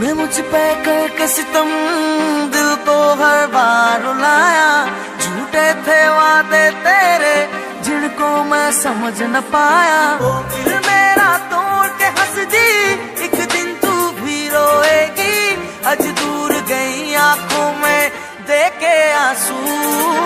तूने मुझ पे करके सितम, दिल को हर बार रुलाया। झूठे थे वादे तेरे, जिनको मैं समझ न पाया। फिर मेरा तोड़ के हंस जी एक दिन तू भी रोएगी। अज दूर गई आँखों में देखे आँसू।